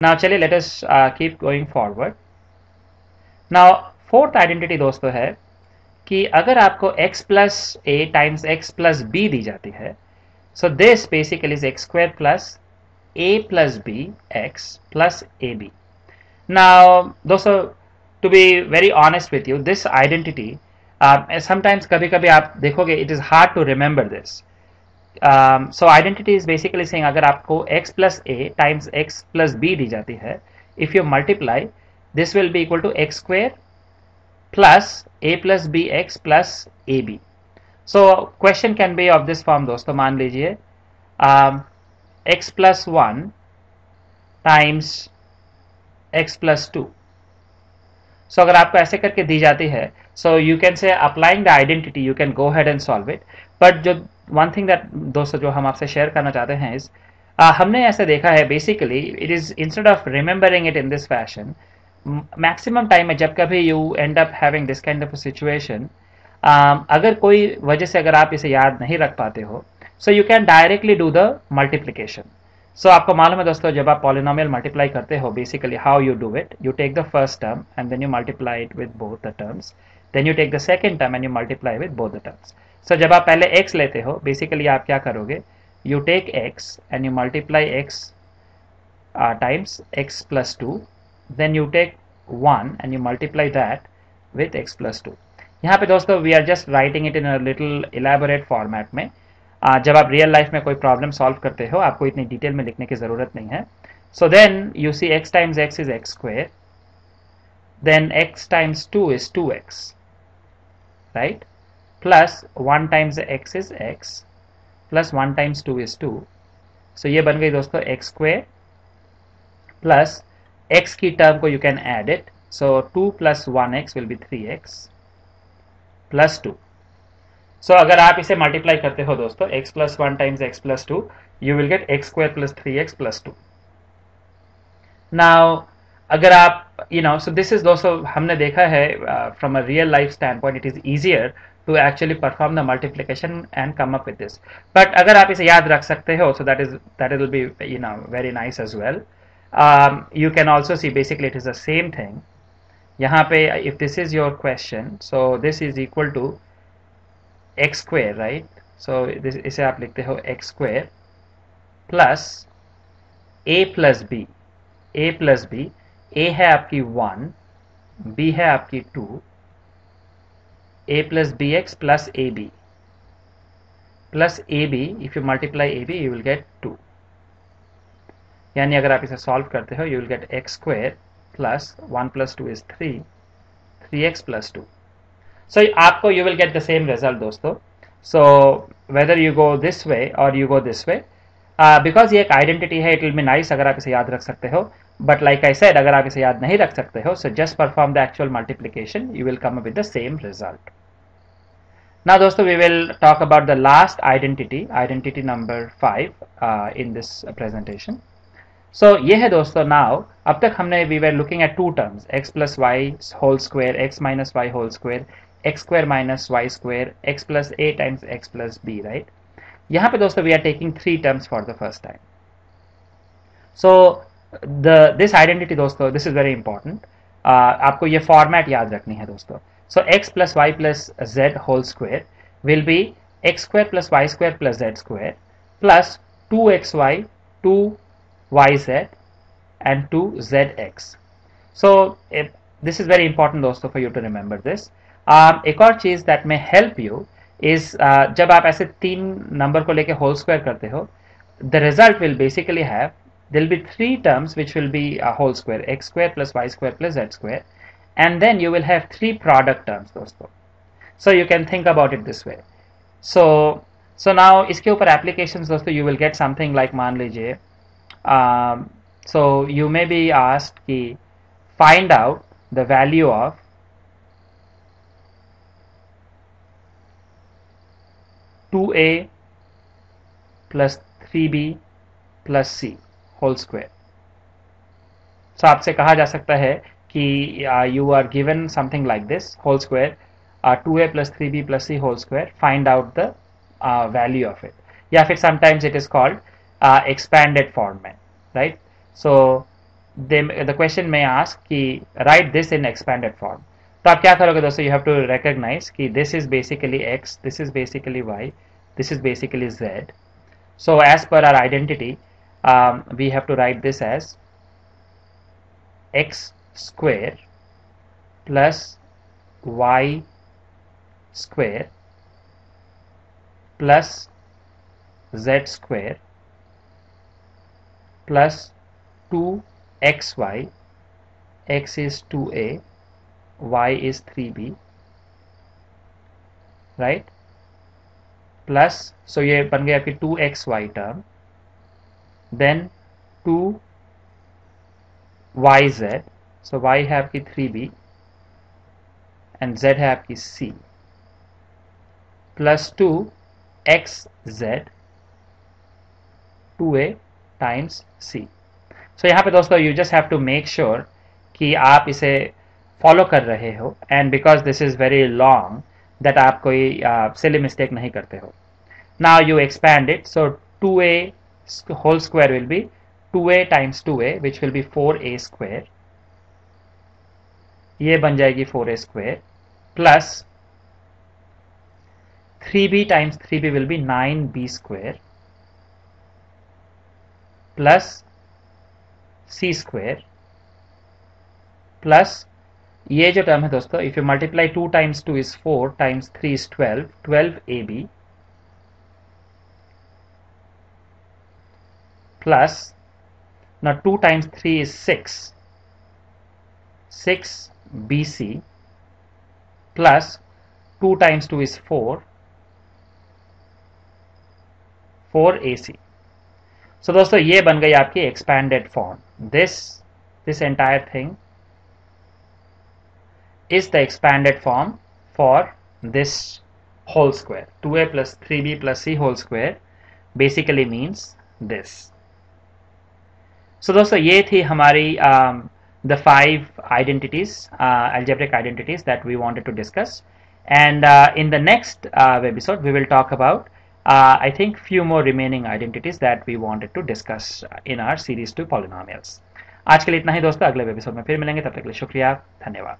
Now चलिए let us keep going forward now fourth identity दोस्तों है कि अगर आपको x plus A times X plus B दी जाती है so this basically X square plus A plus B X plus A B now दोस्तों to be very honest with you this identity sometimes कभी कभी आप देखोगे it is hard to remember this um, so identity is basically saying अगर आपको x plus a times x plus b दी जाती है if you multiply this will be equal to x square plus a plus b x plus ab so question can be of this form दोस्तों मान लीजिए um, x plus 1 times x plus 2 so अगर आपको ऐसे करके दी जाती है so you can say applying the identity you can go ahead and solve it but जो वन थिंग दैट दोस्तों जो हम आपसे शेयर करना चाहते हैं इस हमने ऐसे देखा है basically it is instead of remembering it in this fashion maximum time में जब कभी you end up having this kind of situation अगर कोई वजह से अगर आप इसे याद नहीं रख पाते हो so you can directly do the multiplication so आपको मालूम है दोस्तों, जब आप पॉलिनोमियल मल्टीप्लाई करते हो basically how you do it you take the first term and then you multiply it with both the terms then you take the second term and you multiply with both the terms so so, जब आप पहले x लेते हो basically आप क्या करोगे? You take x and you multiply x times x plus two then you take one and you multiply that with x plus two यहाँ पे दोस्तों we are just writing it in little elaborate format में. Uh, जब आप real life में कोई problem solve करते हो आपको इतनी डिटेल में लिखने की ज़रूरत नहीं है. So then you see x times x is x square then x times two is two x plus one times x is x plus one times two is two so ये बन गई दोस्तों एक्स स्क्वे प्लस एक्स की term को you can add it so two plus one x will be three x plus two so अगर आप इसे multiply करते हो दोस्तों x plus one times x plus two you will get x square plus three x plus two now अगर आप you know so this is दोस्तों, हमने देखा है from a real life standpoint it is easier to actually perform the multiplication and come up with this but अगर आप इसे याद रख सकते हो so that is that will be you know very nice as well um, you can also see basically it is the same thing यहाँ पे this is your question so this is equal to x square right so this इसे आप लिखते हो x square plus a plus b a plus b a है आपकी 1 b है आपकी 2 a plus bx plus ab plus ab if you multiply ab you will get 2 यानी अगर आप इसे सॉल्व करते हो you will get x square plus one plus two is three three x plus two so आपको you will get the same result दोस्तों. So whether you go this way और you go this way because ये एक identity है it will be nice अगर आप इसे याद रख सकते हो. बट लाइक आई सेड अगर आप इसे याद नहीं रख सकते हो so just perform the actual multiplication you will come with the same result Now दोस्तों we will talk about the last identity, identity number 5 uh, in this presentation. So ये है दोस्तों now अब तक हमने we were looking at two terms x plus y whole square x minus y whole square x square minus y square x plus a times x plus b right यहाँ पे दोस्तों we are taking three terms for the first time. So the this identity दोस्तों is very important. Uh, आपको ये format याद रखनी है दोस्तों So x plus y plus z whole square will be x square plus y square plus z square plus 2xy, 2yz and 2zx. So if, this is very important also for you to remember this. Um, एक और चीज that may help you is uh, जब आप ऐसे तीन number को लेके whole square करते हो the result will basically have there will be three terms which will be a whole square x square plus y square plus z square and then you will have three product terms दोस्तों so you can think about it this way so so now इसके ऊपर applications दोस्तों you will get something like मान लीजिए um, so you may be asked कि find out the value of two A plus three b plus c whole square so आपसे कहा जा सकता है कि you are given something like this whole square two a plus three b plus c whole square find out the value of it या फिर sometimes it is called expanded form में right so they the question may ask कि write this in expanded form तो आप क्या करोगे दोस्तों? You have to recognise कि this is basically x this is basically y this is basically z so as per our identity we have to write this as x square plus y square plus z square plus 2xy x is 2a y is 3b right plus so ये बन गया आपकी 2xy term then 2yz so y है आपकी 3b and z है आपकी c. Plus 2xz 2a times c. So यहाँ पे दोस्तों you just have to make sure कि आप इसे फॉलो कर रहे हो and because this is very long that आप कोई सिली uh, मिस्टेक नहीं करते हो. Now you expand it so two a whole square will be two a times two a which will be four a square ये बन जाएगी four a square plus three b times three b will be nine b square plus c square plus ये जो term है दोस्तों if you multiply two times two is four times three is twelve twelve a b plus now 2 times 3 is 6 6 BC plus 2 times 2 is 4 4 AC so so, दोस्तों ये बन गई आपकी expanded form this this entire thing is the expanded form for this whole square two a plus three b plus c whole square basically means this so दोस्तों ये थी हमारी the five identities algebraic identities that we wanted to discuss and uh, in the next uh, episode we will talk about uh, I think few more remaining identities that we wanted to discuss in our series to polynomials आज के लिए इतना ही दोस्तों अगले episode में फिर मिलेंगे तब तक के लिए शुक्रिया धन्यवाद